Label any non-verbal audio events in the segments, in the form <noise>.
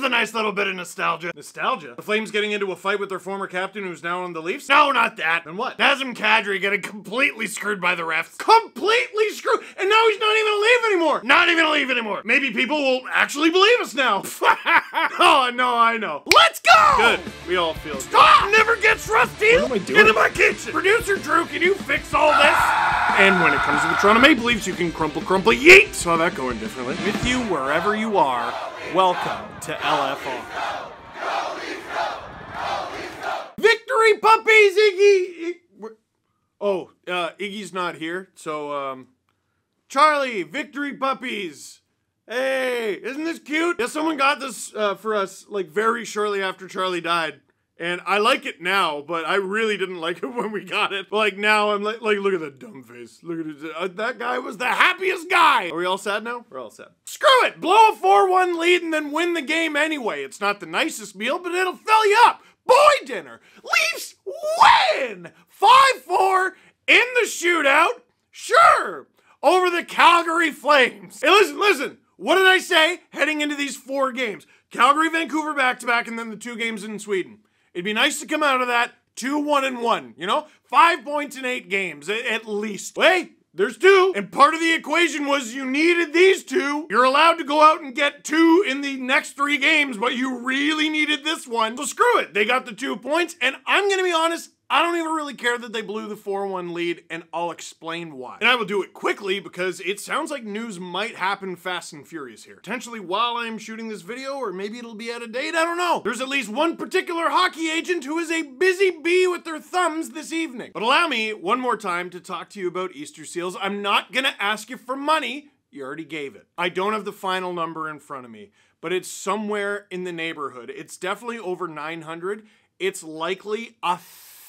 was a nice little bit of nostalgia. Nostalgia? The Flames getting into a fight with their former captain who's now on the Leafs? No, not that. Then what? Nazem Kadri getting completely screwed by the refs. Completely screwed! And now he's not even a Leaf anymore! Not even a Leaf anymore! Maybe people will actually believe us now. <laughs> oh, no, I know. Let's go! Good. We all feel good. Stop! Never gets rusty! What am I doing? Into my kitchen! Producer Drew, can you fix all this? And when it comes to the Toronto Maple Leafs, you can crumple, crumple, yeet! Saw that going differently. With you wherever you are, welcome to LFR. Victory puppies, Iggy! Oh, uh, Iggy's not here, so, um, Charlie, victory puppies! Hey, isn't this cute? Yeah, someone got this uh, for us like very shortly after Charlie died. And I like it now, but I really didn't like it <laughs> when we got it. Like now, I'm like, like look at the dumb face. Look at it. Uh, that guy was the happiest guy. Are we all sad now? We're all sad. Screw it. Blow a 4-1 lead and then win the game anyway. It's not the nicest meal, but it'll fill you up. Boy dinner. Leafs win. 5-4 in the shootout. Sure. Over the Calgary Flames. Hey, listen, listen. What did I say heading into these four games? Calgary, Vancouver back to back, and then the two games in Sweden. It'd be nice to come out of that 2 1 and 1, you know? Five points in eight games, at least. Hey, there's two. And part of the equation was you needed these two. You're allowed to go out and get two in the next three games, but you really needed this one. So screw it. They got the two points, and I'm going to be honest. I don't even really care that they blew the 4 1 lead, and I'll explain why. And I will do it quickly because it sounds like news might happen fast and furious here. Potentially while I'm shooting this video, or maybe it'll be out of date, I don't know. There's at least one particular hockey agent who is a busy bee with their thumbs this evening. But allow me one more time to talk to you about Easter seals. I'm not gonna ask you for money. You already gave it. I don't have the final number in front of me, but it's somewhere in the neighborhood. It's definitely over 900. It's likely a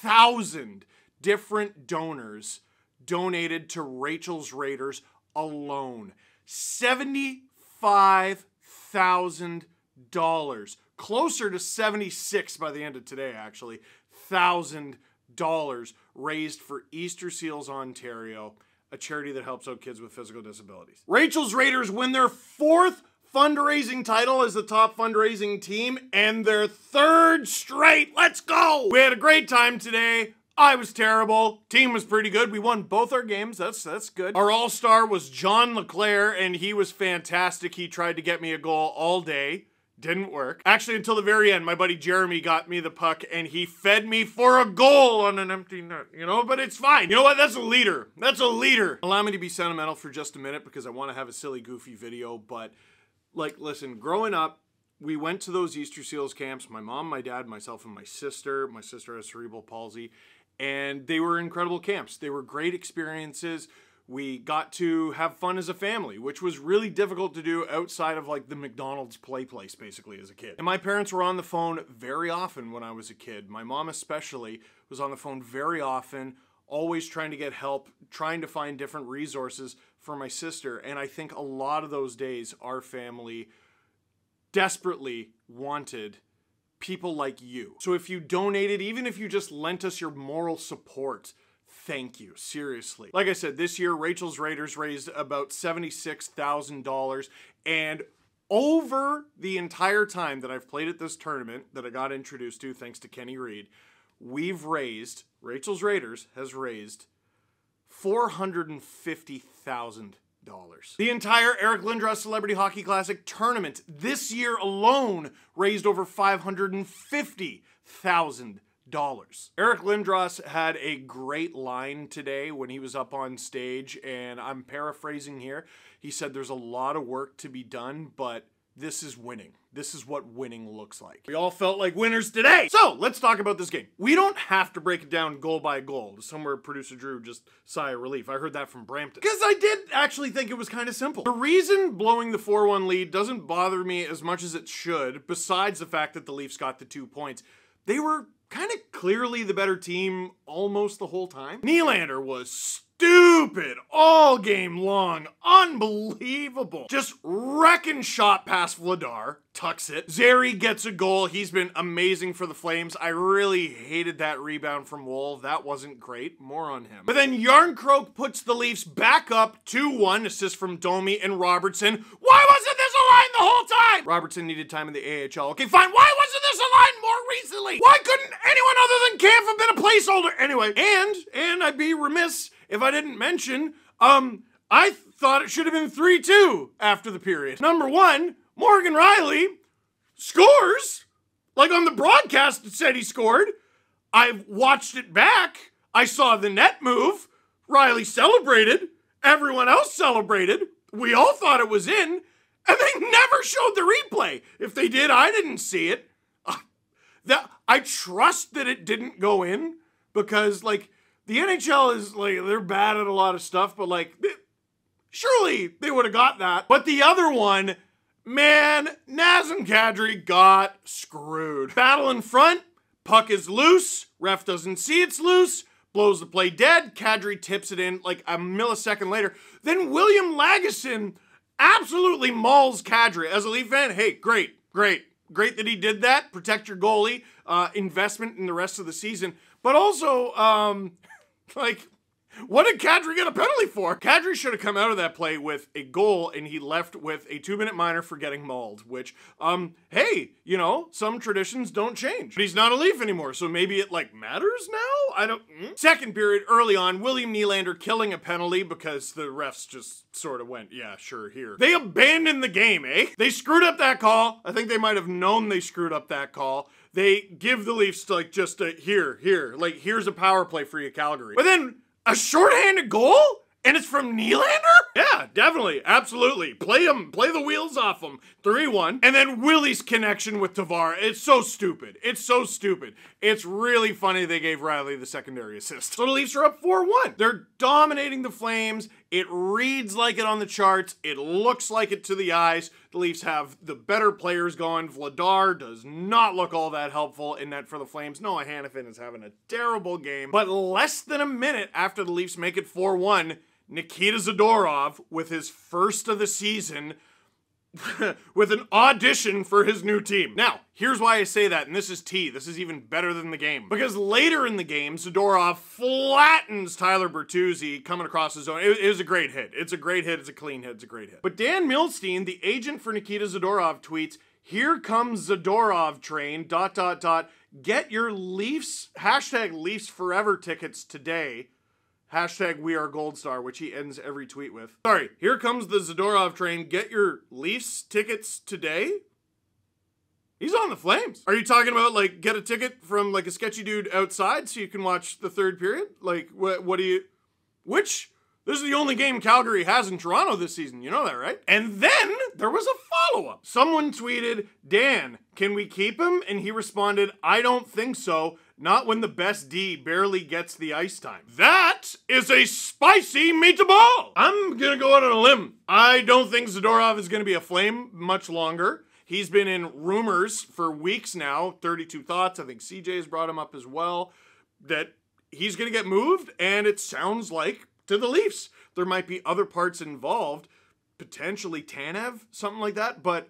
thousand different donors donated to Rachel's Raiders alone. $75,000. Closer to 76 by the end of today, actually. Thousand dollars raised for Easter Seals Ontario, a charity that helps out kids with physical disabilities. Rachel's Raiders win their fourth fundraising title as the top fundraising team and their third straight. Let's go! We had a great time today. I was terrible. Team was pretty good. We won both our games. That's that's good. Our all-star was John LeClair, and he was fantastic. He tried to get me a goal all day. Didn't work. Actually, until the very end, my buddy Jeremy got me the puck and he fed me for a goal on an empty net, you know? But it's fine. You know what? That's a leader. That's a leader. Allow me to be sentimental for just a minute because I want to have a silly, goofy video. But, like, listen, growing up, we went to those Easter Seals camps. My mom, my dad, myself, and my sister. My sister has cerebral palsy. And they were incredible camps. They were great experiences. We got to have fun as a family, which was really difficult to do outside of like the McDonald's play place, basically, as a kid. And my parents were on the phone very often when I was a kid. My mom, especially, was on the phone very often, always trying to get help, trying to find different resources for my sister. And I think a lot of those days, our family desperately wanted people like you. So if you donated, even if you just lent us your moral support, thank you. Seriously. Like I said, this year, Rachel's Raiders raised about $76,000. And over the entire time that I've played at this tournament that I got introduced to, thanks to Kenny Reed, we've raised, Rachel's Raiders has raised $450,000. The entire Eric Lindros Celebrity Hockey Classic tournament this year alone raised over $550,000. Eric Lindros had a great line today when he was up on stage, and I'm paraphrasing here. He said there's a lot of work to be done, but this is winning. This is what winning looks like. We all felt like winners today. So let's talk about this game. We don't have to break it down goal by goal. Somewhere producer Drew just sigh of relief. I heard that from Brampton. Because I did actually think it was kind of simple. The reason blowing the 4-1 lead doesn't bother me as much as it should, besides the fact that the Leafs got the two points, they were kind of clearly the better team almost the whole time. Nylander was stupid all game long. Unbelievable. Just wrecking shot past Vladar. Tucks it. Zary gets a goal. He's been amazing for the Flames. I really hated that rebound from Woll. That wasn't great. More on him. But then Jarnkrok puts the Leafs back up 2-1. Assist from Domi and Robertson. Why wasn't this a line the whole time. Robertson needed time in the AHL. Okay, fine. Why wasn't this aligned more recently? Why couldn't anyone other than Kampf have been a placeholder? Anyway, and and I'd be remiss if I didn't mention, um, I thought it should have been 3-2 after the period. Number one, Morgan Rielly scores. Like on the broadcast, it said he scored. I watched it back. I saw the net move. Rielly celebrated. Everyone else celebrated. We all thought it was in. And they never showed the replay. If they did, I didn't see it. Uh, that I trust that it didn't go in because like the NHL is like they're bad at a lot of stuff, but like surely they would have got that. But the other one, man, Nazem Kadri got screwed. Battle in front, puck is loose, ref doesn't see it's loose, blows the play dead, Kadri tips it in like a millisecond later. Then William Lagesson absolutely mauls Kadri. As a Leaf fan, hey, great, great. Great that he did that. Protect your goalie. Uh, investment in the rest of the season. But also, um, <laughs> like, what did Kadri get a penalty for? Kadri should have come out of that play with a goal and he left with a two minute minor for getting mauled, which, um, hey, you know, some traditions don't change. But he's not a Leaf anymore, so maybe it like matters now? I don't. Mm? Second period, early on, William Nylander killing a penalty because the refs just sort of went, yeah, sure, here. They abandoned the game, eh? They screwed up that call. I think they might have known they screwed up that call they give the Leafs like just a here, here, like here's a power play for you, Calgary. But then a shorthanded goal? And it's from Nylander? Yeah, definitely. Absolutely. Play him. Play the wheels off him. 3-1. And then Willie's connection with Tavar. It's so stupid. It's so stupid. It's really funny they gave Rielly the secondary assist. So the Leafs are up 4-1. They're dominating the Flames. It reads like it on the charts. It looks like it to the eyes. The Leafs have the better players going. Vladar does not look all that helpful in net for the Flames. Noah Hanifin is having a terrible game. But less than a minute after the Leafs make it 4-1, Nikita Zadorov, with his first of the season, <laughs> with an audition for his new team. Now, here's why I say that, and this is T. This is even better than the game. Because later in the game, Zadorov flattens Tyler Bertuzzi coming across his zone. It, it was a great hit. It's a great hit. It's a clean hit. It's a great hit. But Dan Milstein, the agent for Nikita Zadorov, tweets, here comes Zadorov train, dot, dot, dot. Get your Leafs, hashtag Leafs Forever tickets today Hashtag we are gold star, which he ends every tweet with. Sorry, here comes the Zadorov train. Get your Leafs tickets today? He's on the Flames. Are you talking about like get a ticket from like a sketchy dude outside so you can watch the third period? Like what what do you which this is the only game Calgary has in Toronto this season. You know that, right? And then there was a follow up. Someone tweeted, Dan, can we keep him? And he responded, I don't think so. Not when the best D barely gets the ice time. That is a spicy meatball! I'm gonna go out on a limb. I don't think Zadorov is gonna be a flame much longer. He's been in rumors for weeks now. 32 Thoughts, I think CJ has brought him up as well, that he's gonna get moved, and it sounds like to the Leafs. There might be other parts involved, potentially Tanev, something like that, but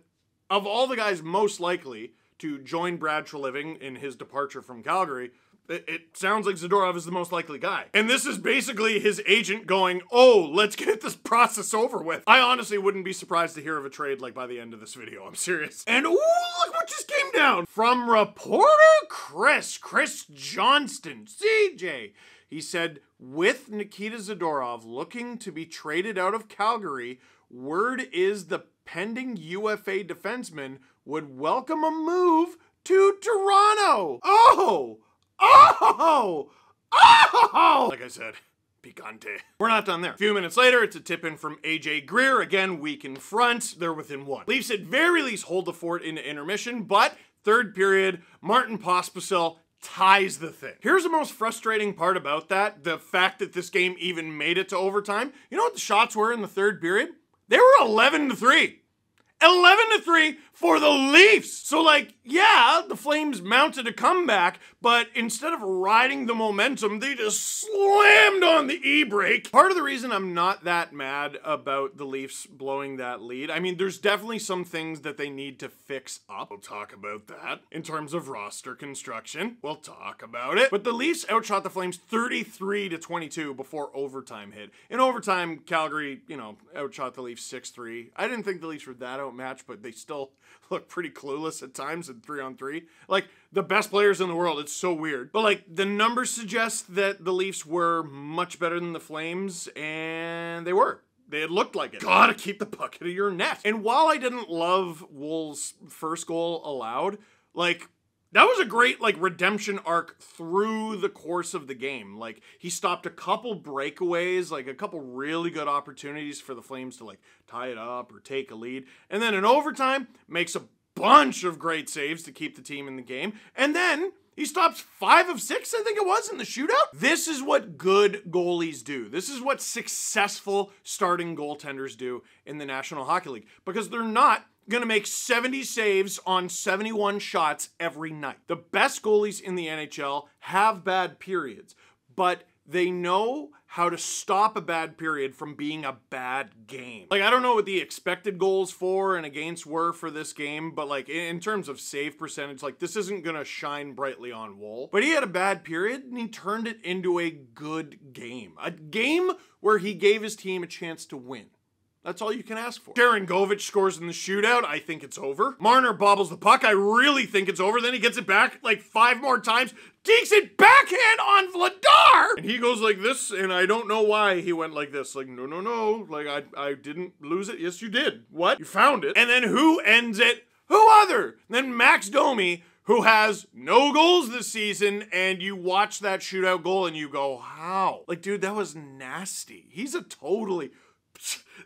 of all the guys most likely, to join Brad Treliving in his departure from Calgary, it, it, sounds like Zadorov is the most likely guy. And this is basically his agent going, oh, let's get this <laughs> process over with. I honestly wouldn't be surprised to hear of a trade like by the end of this video. I'm serious. And ooh, look what just came down from reporter Chris, Chris Johnston, CJ. He said, with Nikita Zadorov looking to be traded out of Calgary, word is the pending UFA defenseman would welcome a move to Toronto. Oh! Oh! Oh! Like I said, picante. We're not done there. A few minutes later, it's a tip in from AJ Greer. Again, weak in front. They're within one. Leafs at very least hold the fort into intermission, but third period, Martin Pospisil ties the thing. Here's the most frustrating part about that the fact that this game even made it to overtime. You know what the shots were in the third period? They were 11 to 3. 11 to 3 for the Leafs. So, like, yeah, the Flames mounted a comeback, but instead of riding the momentum, they just slammed on the e brake. Part of the reason I'm not that mad about the Leafs blowing that lead, I mean, there's definitely some things that they need to fix up. We'll talk about that. In terms of roster construction, we'll talk about it. But the Leafs outshot the Flames 33 to 22 before overtime hit. In overtime, Calgary, you know, outshot the Leafs 6 3. I didn't think the Leafs were that outmatched, but they still <laughs> look pretty clueless at times in three on three. Like the best players in the world. It's so weird. But like the numbers suggest that the Leafs were much better than the Flames, and they were. They had looked like it. Gotta keep the puck out of your net. And while I didn't love Woll's first goal allowed, like that was a great like redemption arc through the course of the game. Like he stopped a couple breakaways, like a couple really good opportunities for the Flames to like tie it up or take a lead. And then in overtime makes a bunch of great saves to keep the team in the game. And then he stops five of six, I think it was, in the shootout. This is what good goalies do. This is what successful starting goaltenders do in the National Hockey League because they're not going to make 70 saves on 71 shots every night. The best goalies in the NHL have bad periods, but they know how to stop a bad period from being a bad game. Like, I don't know what the expected goals for and against were for this game, but like in terms of save percentage, like this isn't gonna shine brightly on Woll. But he had a bad period and he turned it into a good game. A game where he gave his team a chance to win. That's all you can ask for. Sharangovich scores in the shootout. I think it's over. Marner bobbles the puck. I really think it's over. Then he gets it back like five more times. It backhand on Vladar! And he goes like this, and I don't know why he went like this. Like, no, no, no. Like, I, I didn't lose it. Yes, you did. What? You found it. And then who ends it? Who other than Max Domi, who has no goals this season, and you watch that shootout goal and you go, how? Like, dude, that was nasty. He's a totally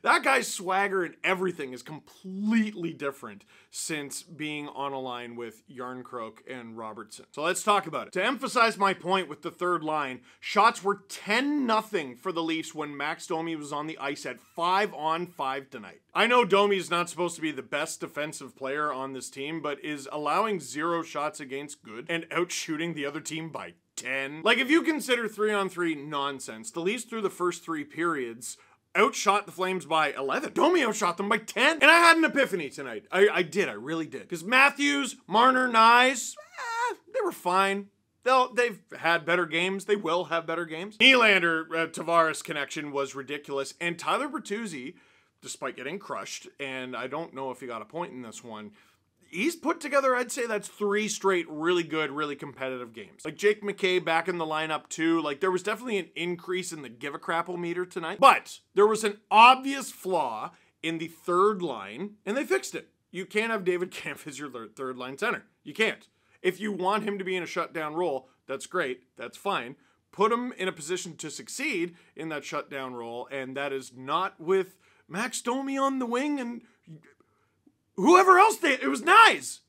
that guy's swagger and everything is completely different since being on a line with Jarnkrok and Robertson. So let's talk about it. To emphasize my point with the third line, shots were 10 0 for the Leafs when Max Domi was on the ice at 5 on 5 tonight. I know Domi is not supposed to be the best defensive player on this team, but is allowing zero shots against good and outshooting the other team by 10. Like, if you consider 3 on 3 nonsense, the Leafs through the first three periods outshot the Flames by 11. Domi outshot them by 10. And I had an epiphany tonight. I, I did, I really did. Because Matthews, Marner, Knies, eh, they were fine. They'll, they've had better games. They will have better games. Nylander uh, Tavares connection was ridiculous. And Tyler Bertuzzi, despite getting crushed, and I don't know if he got a point in this one, he's put together, I'd say that's three straight really good, really competitive games. Like Jake McCabe back in the lineup too. Like there was definitely an increase in the give a crapple meter tonight. But there was an obvious flaw in the third line, and they fixed it. You can't have David <laughs> Kampf as your third line center. You can't. If you want him to be in a shutdown role, that's great. That's fine. Put him in a position to succeed in that shutdown role, and that is not with Max Domi on the wing and whoever else they, it was Knies.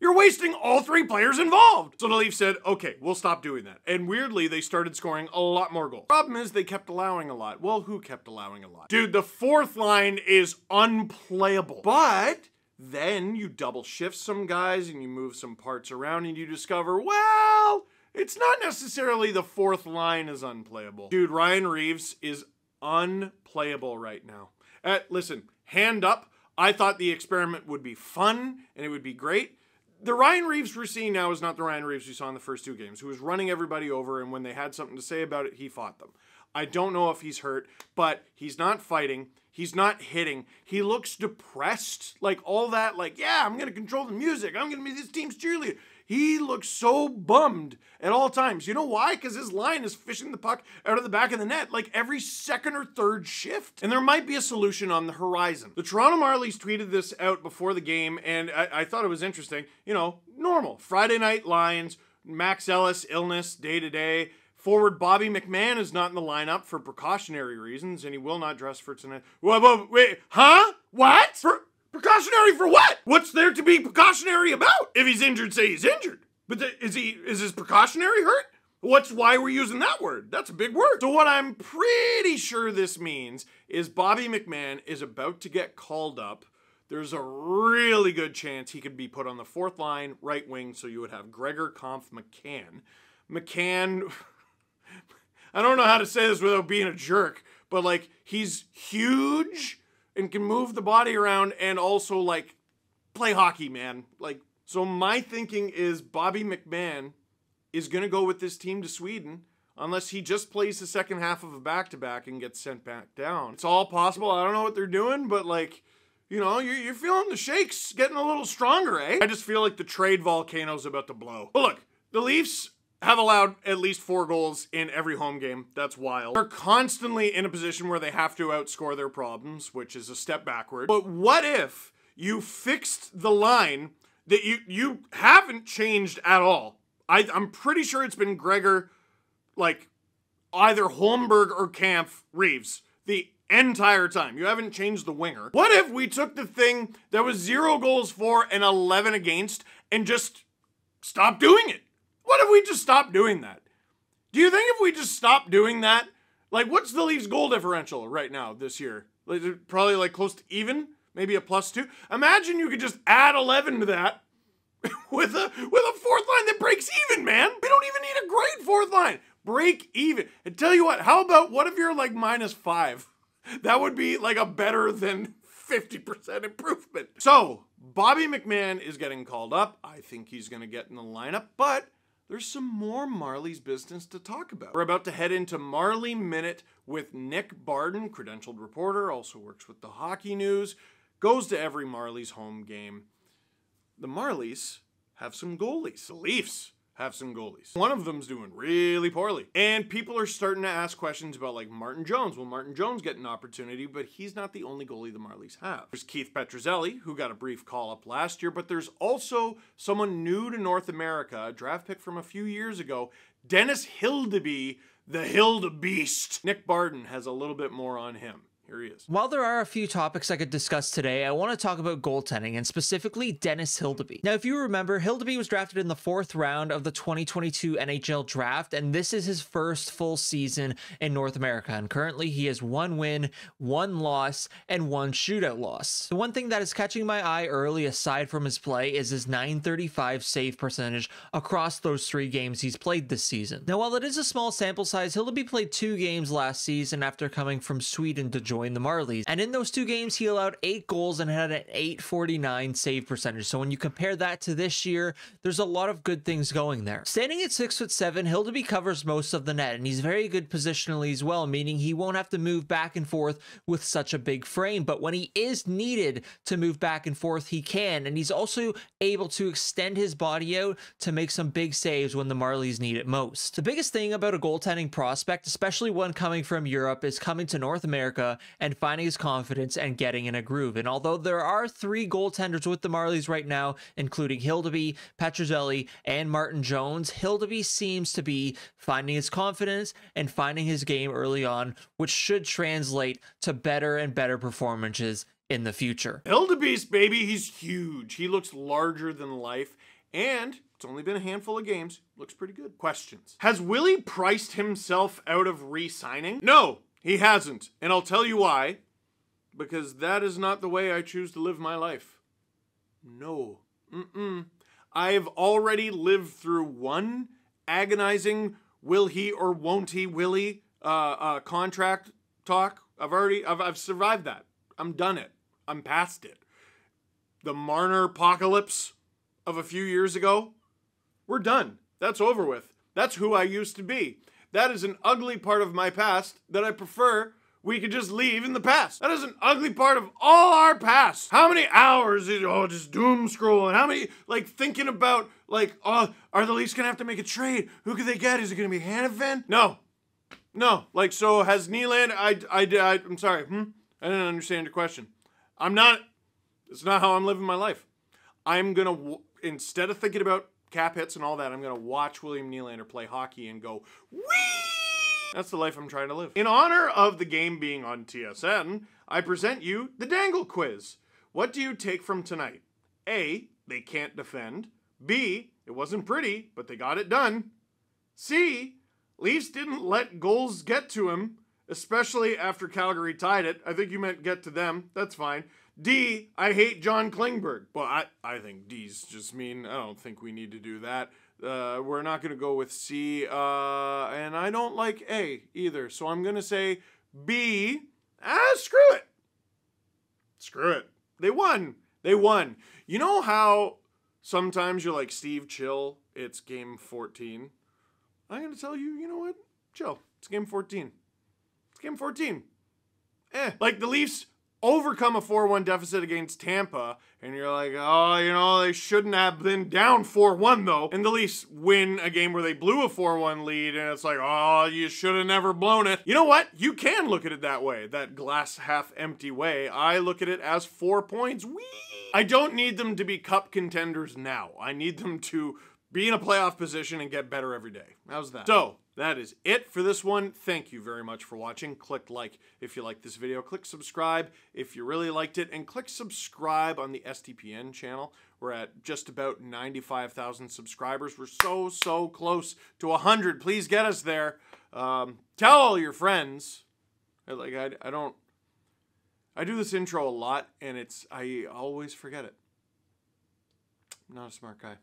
You're wasting all three players involved. So Leafs said, okay, we'll stop doing that. And weirdly, they started scoring a lot more goals. Problem is, they kept allowing a lot. Well, who kept allowing a lot? Dude, the fourth line is unplayable. But then you double shift some guys and you move some parts around and you discover, well, it's not necessarily the fourth line is unplayable. Dude, Ryan Reaves is unplayable right now. Uh, listen, hand up, I thought the experiment would be fun and it would be great. The Ryan Reaves we're seeing now is not the Ryan Reaves we saw in the first two games, who was running everybody over, and when they had something to say about it, he fought them. I don't know if he's hurt, but he's not fighting. He's not hitting. He looks depressed. Like all that, like, yeah, I'm going to control the music. I'm going to be this team's cheerleader. He looks so bummed at all times. You know why? Because his line is fishing the puck out of the back of the net like every second or third shift. And there might be a solution on the horizon. The Toronto Marlies tweeted this out before the game, and I, I thought it was interesting. You know, normal. Friday night lines, Max Ellis, illness, day to day. Forward Bobby McMann is not in the lineup for precautionary reasons, and he will not dress for tonight. Wait, wait, wait huh? What? For Precautionary for what? What's there to be precautionary about? If he's injured, say he's injured. But is he is his precautionary hurt? What's why we're using that word? That's a big word. So what I'm pretty sure this means is Bobby McMann is about to get called up. there's a really good chance he could be put on the fourth line, right wing, so you would have Gregor Kampf McMann. McMann, <laughs> I don't know how to say this without being a jerk, but like he's huge and can move the body around and also like play hockey, man. Like, so my thinking is Bobby McMann is going to go with this team to Sweden unless he just plays the second half of a back to back and gets sent back down. It's all possible. I don't know what they're doing, but like, you know, you're, you're feeling the shakes getting a little stronger, eh? I just feel like the trade volcano's about to blow. But look, the Leafs have allowed at least four goals in every home game. That's wild. They're constantly in a position where they have to outscore their problems, which is a step backward. But what if you fixed the line that you you haven't changed at all? I, I'm pretty sure it's been Gregor, like either Holmberg or Kampf Reaves the entire time. You haven't changed the winger. What if we took the thing that was zero goals for and 11 against and just stopped doing it? What if we just stopped doing that? Do you think if we just stopped doing that, like what's the Leafs goal differential right now this year? Like, probably like close to even, maybe a plus two. Imagine you could just add 11 to that <laughs> with a with a fourth line that breaks even, man. We don't even need a great fourth line. Break even. And tell you what, how about what if you're like minus five? That would be like a better than 50% improvement. So, Bobby McMann is getting called up. I think he's going to get in the lineup, but there's some more Marlies business to talk about. We're about to head into Marley Minute with Nick Barden, credentialed reporter, also works with the Hockey News, goes to every Marlies home game. The Marlies have some goalies. The Leafs have some goalies. One of them's doing really poorly. And people are starting to ask questions about like Martin Jones. Will Martin Jones get an opportunity? But he's not the only goalie the Marlies have. There's Keith Petruzzelli, who got a brief call up last year, but there's also someone new to North America, a draft pick from a few years ago, Dennis Hildeby, the Hilde Beast. Nick Barden has a little bit more on him. Here he is. While there are a few topics I could discuss today, I want to talk about goaltending and specifically Dennis Hildeby. Now, if you remember, Hildeby was drafted in the fourth round of the 2022 NHL draft, and this is his first full season in North America. And currently, he has one win, one loss, and one shootout loss. The one thing that is catching my eye early, aside from his play, is his 935 save percentage across those three games he's played this season. Now, while it is a small sample size, Hildeby played two games last season after coming from Sweden to join the Marlies. And in those two games, he allowed eight goals and had an 849 save percentage. So when you compare that to this year, there's a lot of good things going there. Standing at six foot seven, Hildeby covers most of the net, and he's very good positionally as well, meaning he won't have to move back and forth with such a big frame. But when he is needed to move back and forth, he can. And he's also able to extend his body out to make some big saves when the Marlies need it most. The biggest thing about a goaltending prospect, especially one coming from Europe, is coming to North America and finding his confidence and getting in a groove. And although there are three goaltenders with the Marlies right now, including Hildeby, Petruzzelli, and Martin Jones, Hildeby seems to be finding his confidence and finding his game early on, which should translate to better and better performances in the future. Hildebeest, baby, he's huge. He looks larger than life, and it's only been a handful of games. Looks pretty good. Questions. Has Willie priced himself out of re signing? No, he hasn't. And I'll tell you why. Because that is not the way I choose to live my life. No. Mm-mm. I've already lived through one agonizing will he or won't he Willie uh, uh, contract talk. I've already, I've, I've survived that. I'm done it. I'm past it. The Marner apocalypse of a few years ago, we're done. That's over with. That's who I used to be. That is an ugly part of my past that I prefer we could just leave in the past. That is an ugly part of all our past. How many hours is oh just doom scrolling? How many like thinking about like oh are the Leafs gonna have to make a trade? Who could they get? Is it gonna be Hanifin? No, no. Like so has Nylander? I I I I'm sorry. Hmm. I didn't understand your question. I'm not. It's not how I'm living my life. I'm gonna instead of thinking about cap hits and all that, I'm to watch William Nylander play hockey and go, wee! That's the life I'm trying to live. In honor of the game being on TSN, I present you the Dangle Quiz. What do you take from tonight? A. They can't defend. B. It wasn't pretty, but they got it done. C. Leafs didn't let goals get to him, especially after Calgary tied it. I think you meant get to them. That's fine. D, I hate John Klingberg. But I, I think D's just mean. I don't think we need to do that. Uh, we're not going to go with C. Uh, and I don't like A either. So I'm going to say B. Ah, screw it. Screw it. They won. They won. You know how sometimes you're like, Steve, chill. It's game 14. I'm going to tell you, you know what? Chill. It's game 14. It's game 14. Eh. Like the Leafs overcome a 4 1 deficit against Tampa, and you're like, oh, you know, they shouldn't have been down 4 1 though. And the Leafs win a game where they blew a 4 1 lead, and it's like, oh, you should have never blown it. You know what? You can look at it that way, that glass half empty way. I look at it as four points. I don't need them to be cup contenders now. I need them to be in a playoff position and get better every day. How's that? So, that is it for this one. Thank you very much for watching. Click like if you like this video. Click subscribe if you really liked it. And click subscribe on the SDPN channel. We're at just about 95,000 subscribers. We're so, so close to 100. Please get us there. Um, tell all your friends. Like, I, I don't... I do this intro a lot, and it's... I always forget it. I'm not a smart guy.